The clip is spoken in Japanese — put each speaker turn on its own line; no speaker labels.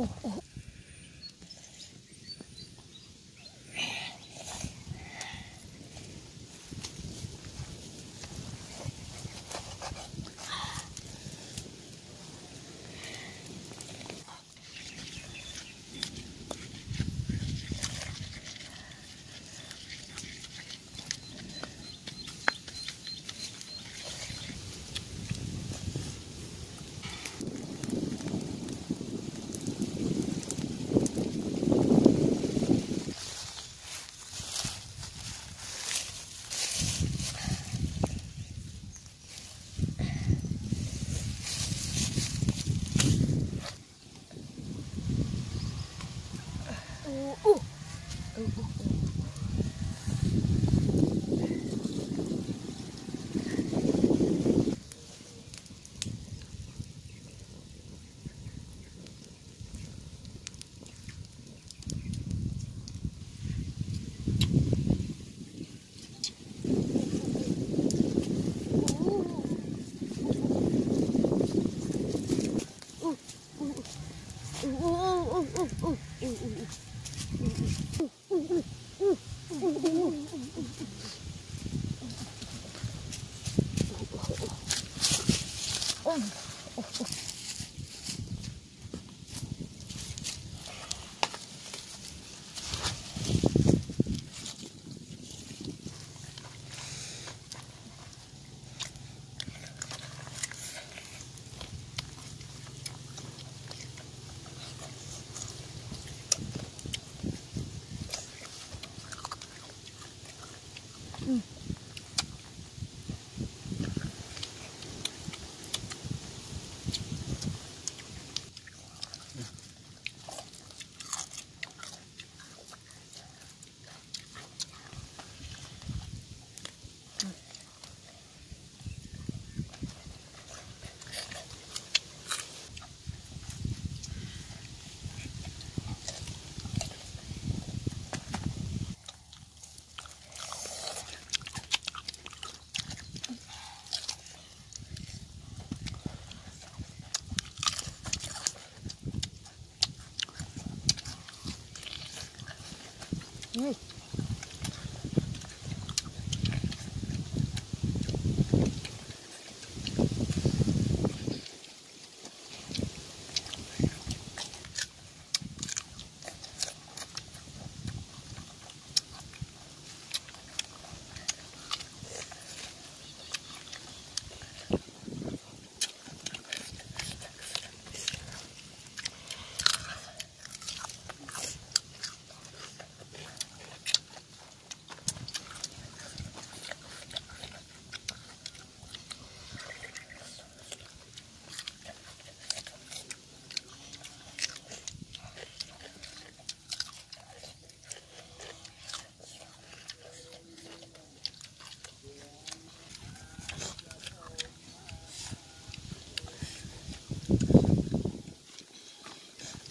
oh, oh. Ooh, ooh. Oh. ooh. Oh. Ooh.